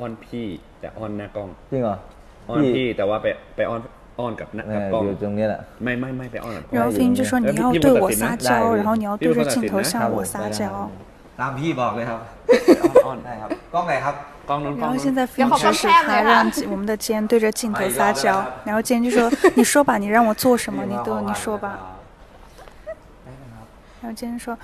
อ้อน就说你要对我撒娇然后你要对着镜头向我撒娇。然后现在飞鹰只他让我们的肩对着镜头撒娇。然后肩就说你说吧你让我做什么你都你说吧。然后今天说。